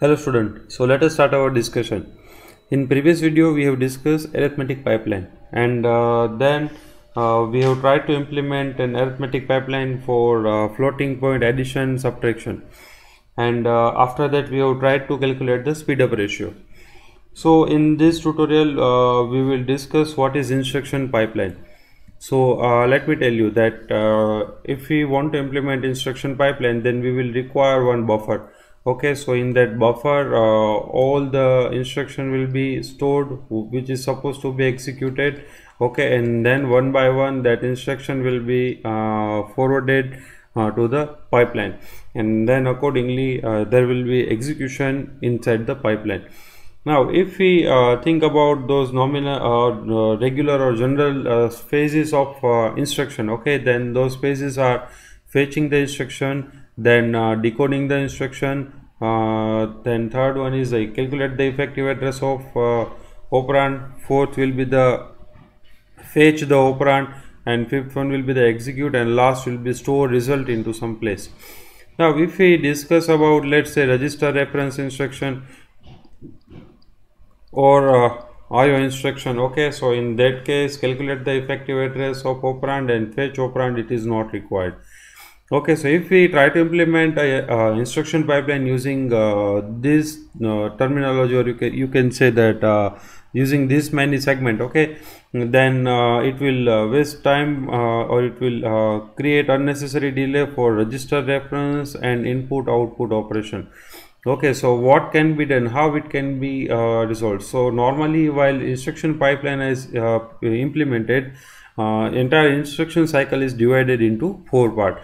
Hello student, so let us start our discussion. In previous video we have discussed arithmetic pipeline and uh, then uh, we have tried to implement an arithmetic pipeline for uh, floating point addition subtraction and uh, after that we have tried to calculate the speed up ratio. So in this tutorial uh, we will discuss what is instruction pipeline. So uh, let me tell you that if we want to implement instruction pipeline then we will require one buffer okay so in that buffer uh, all the instruction will be stored which is supposed to be executed. Okay and then one by one that instruction will be uh, forwarded uh, to the pipeline. And then accordingly uh, there will be execution inside the pipeline. Now if we uh, think about those nominal or uh, regular or general phases of instruction okay then those phases are fetching the instruction then uh, decoding the instruction uh, then third one is I calculate the effective address of uh, operand. Fourth will be the fetch the operand. And fifth one will be the execute. And last will be store result into some place. Now if we discuss about let's say register reference instruction or uh, IO instruction okay so in that case calculate the effective address of operand and fetch operand it is not required okay so if we try to implement a uh, instruction pipeline using uh, this uh, terminology or you can, you can say that uh, using this many segment okay then uh, it will uh, waste time or it will create unnecessary delay for register reference and input output operation. Okay so what can be done? How it can be resolved? So normally while instruction pipeline is implemented entire instruction cycle is divided into four part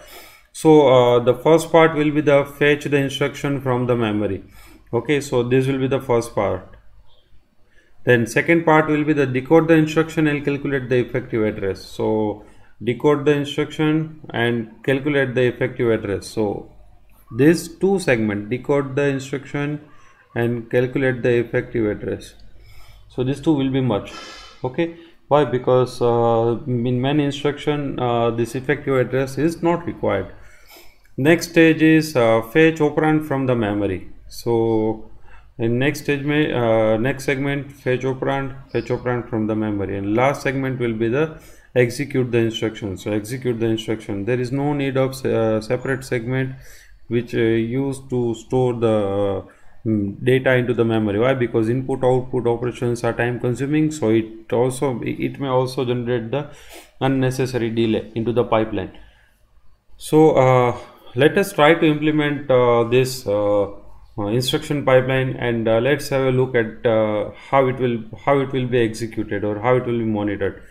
so uh, the first part will be the fetch the instruction from the memory. Okay so this will be the first part. Then second part will be the decode the instruction and calculate the effective address. So decode the instruction and calculate the effective address. So these two segment decode the instruction and calculate the effective address. So these two will be much okay? Why? Because uh, in many instruction uh, this effective address is not required next stage is uh, fetch operand from the memory. So in next stage may uh, next segment fetch operand fetch operand from the memory. And last segment will be the execute the instruction. So execute the instruction. There is no need of uh, separate segment which uh, used to store the mm, data into the memory. Why? Because input output operations are time consuming. So it also it may also generate the unnecessary delay into the pipeline. So uh, let us try to implement uh, this uh, uh, instruction pipeline and let's have a look at how it will how it will be executed or how it will be monitored.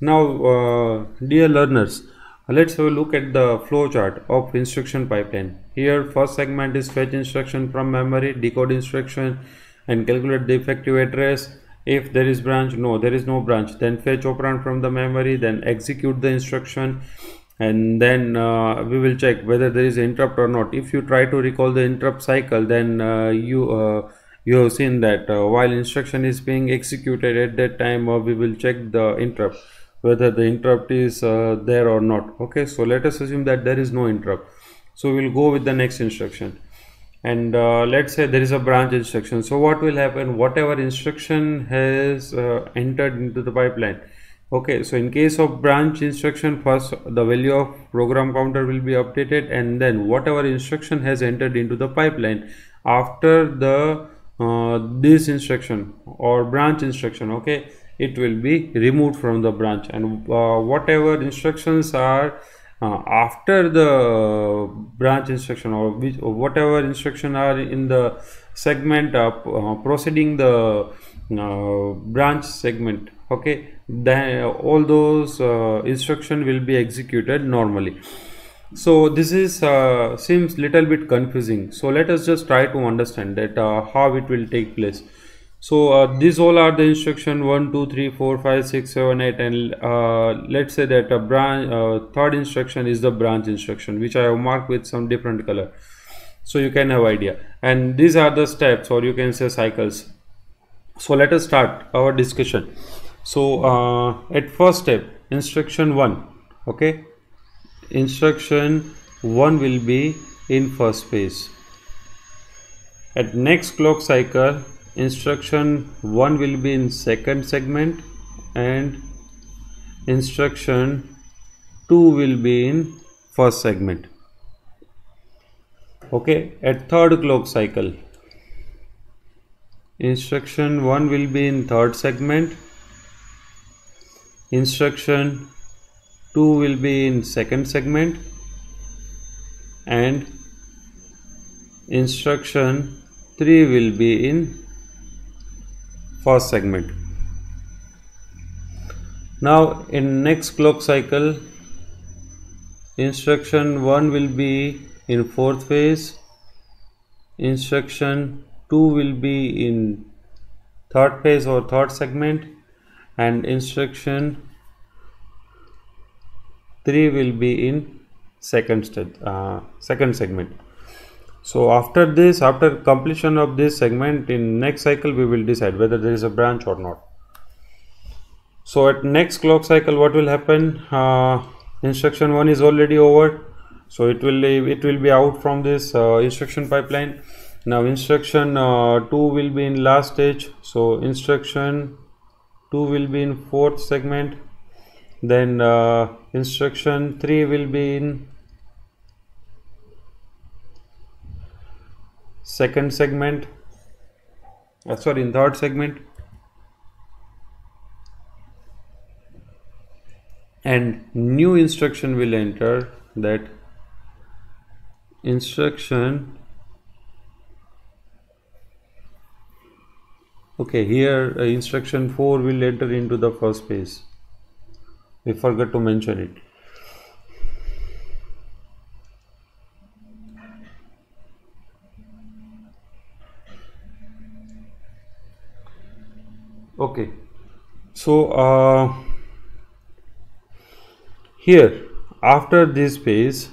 Now dear learners let's have a look at the flow chart of instruction pipeline. Here first segment is fetch instruction from memory decode instruction and calculate the effective address. If there is branch no there is no branch. Then fetch operand from the memory then execute the instruction and then uh, we will check whether there is interrupt or not. If you try to recall the interrupt cycle then uh, you uh, you have seen that uh, while instruction is being executed at that time uh, we will check the interrupt whether the interrupt is uh, there or not. Okay so let us assume that there is no interrupt. So we'll go with the next instruction. And let's say there is a branch instruction. So what will happen? Whatever instruction has entered into the pipeline okay so in case of branch instruction first the value of program counter will be updated and then whatever instruction has entered into the pipeline after the uh, this instruction or branch instruction okay it will be removed from the branch. And uh, whatever instructions are uh, after the branch instruction or which or whatever instruction are in the segment uh, proceeding the uh, branch segment okay then all those uh, instruction will be executed normally. So this is uh, seems little bit confusing. So let us just try to understand that uh, how it will take place. So uh, these all are the instruction 1 2 3 4 5 6 7 8 and uh, let's say that a branch uh, third instruction is the branch instruction which i have marked with some different color. So you can have idea. And these are the steps or you can say cycles. So let us start our discussion so uh, at first step instruction 1 okay? Instruction 1 will be in first phase. At next clock cycle instruction 1 will be in second segment and instruction 2 will be in first segment. Okay? At third clock cycle instruction 1 will be in third segment instruction 2 will be in second segment and instruction 3 will be in first segment. Now in next clock cycle instruction 1 will be in fourth phase instruction 2 will be in third phase or third segment and instruction 3 will be in second stage uh, second segment. So after this after completion of this segment in next cycle we will decide whether there is a branch or not. So at next clock cycle what will happen? Uh, instruction 1 is already over. So it will it will be out from this uh, instruction pipeline. Now instruction uh, 2 will be in last stage. So instruction 2 will be in fourth segment. Then uh, instruction 3 will be in second segment. Uh, sorry in third segment. And new instruction will enter that instruction okay here uh, instruction 4 will enter into the first phase we forgot to mention it. Okay so uh, here after this phase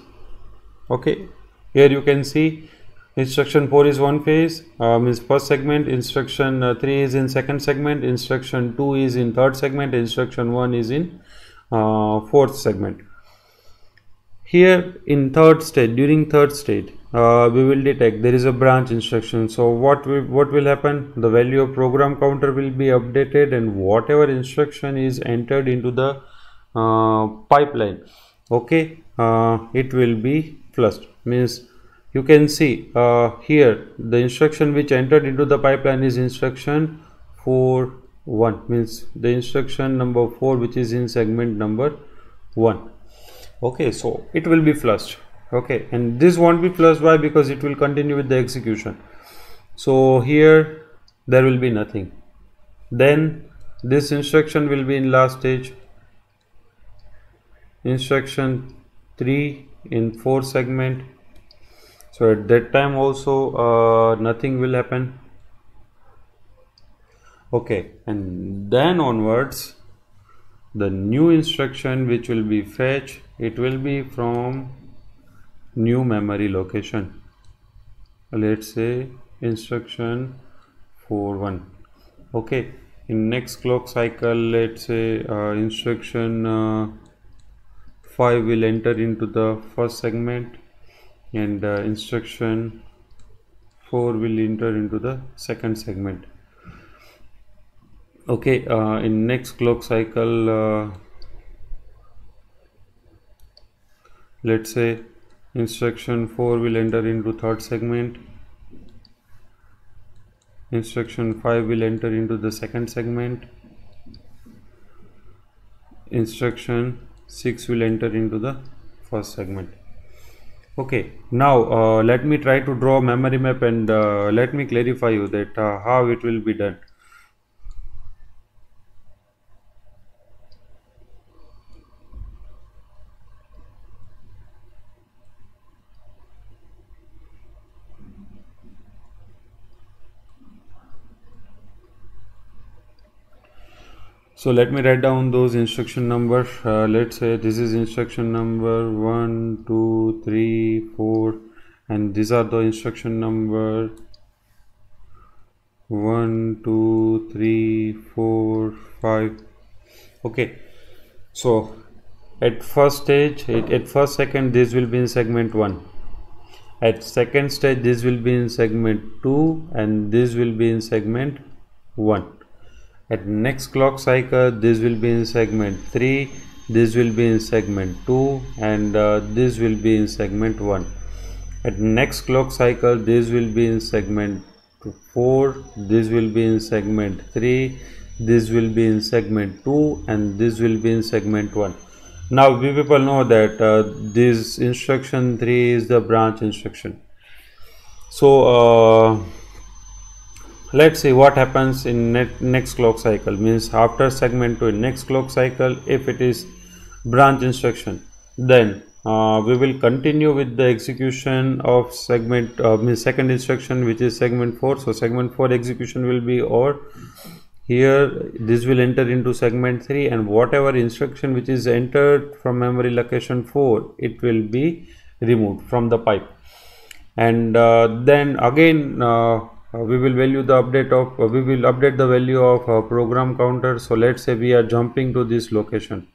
okay here you can see instruction 4 is one phase uh, means first segment instruction uh, 3 is in second segment instruction 2 is in third segment instruction 1 is in uh, fourth segment. Here in third state during third state uh, we will detect there is a branch instruction. So what will what will happen? The value of program counter will be updated and whatever instruction is entered into the uh, pipeline okay uh, it will be flushed. Means you can see uh, here the instruction which entered into the pipeline is instruction 4 1 means the instruction number 4 which is in segment number 1 okay so it will be flushed. Okay and this won't be flushed why? Because it will continue with the execution. So here there will be nothing. Then this instruction will be in last stage. Instruction 3 in 4 segment so at that time also uh, nothing will happen? Okay and then onwards the new instruction which will be fetch it will be from new memory location. Let's say instruction 41 okay in next clock cycle let's say uh, instruction uh, 5 will enter into the first segment and uh, instruction 4 will enter into the second segment. Okay uh, in next clock cycle uh, let's say instruction 4 will enter into third segment. Instruction 5 will enter into the second segment. Instruction 6 will enter into the first segment okay now uh, let me try to draw memory map and uh, let me clarify you that uh, how it will be done so let me write down those instruction numbers uh, let's say this is instruction number one two three four and these are the instruction number one two three four five. Okay. So at first stage at, at first second this will be in segment 1 at second stage this will be in segment 2 and this will be in segment 1 at next clock cycle this will be in segment 3 this will be in segment 2 and uh, this will be in segment 1 at next clock cycle this will be in segment 4 this will be in segment 3 this will be in segment 2 and this will be in segment 1 now we people know that uh, this instruction 3 is the branch instruction. So uh, let's see what happens in next clock cycle. Means after segment 2 next clock cycle if it is branch instruction then uh, we will continue with the execution of segment uh, means second instruction which is segment 4 so segment 4 execution will be or here this will enter into segment 3 and whatever instruction which is entered from memory location 4 it will be removed from the pipe. And uh, then again uh, we will value the update of uh, we will update the value of uh, program counter. So let's say we are jumping to this location.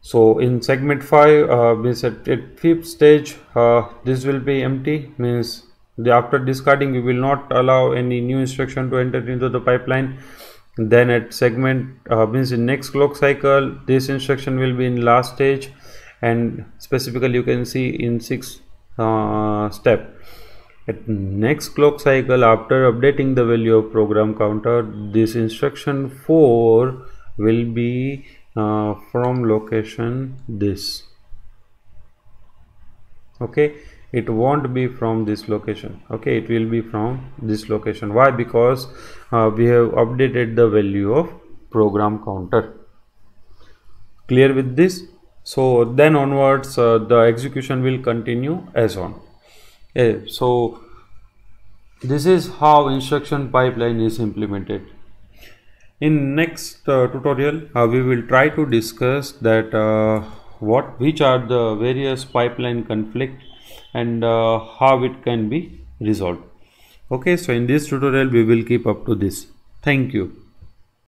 So in segment 5 uh, means at, at fifth stage uh, this will be empty. Means the after discarding we will not allow any new instruction to enter into the pipeline. Then at segment uh, means in next clock cycle this instruction will be in last stage. And specifically you can see in six uh, step at next clock cycle after updating the value of program counter this instruction 4 will be uh, from location this. Okay? It won't be from this location. Okay? It will be from this location. Why? Because uh, we have updated the value of program counter. Clear with this? So then onwards uh, the execution will continue as on okay, so this is how instruction pipeline is implemented. In next uh, tutorial uh, we will try to discuss that uh, what which are the various pipeline conflict and uh, how it can be resolved. Okay so in this tutorial we will keep up to this. Thank you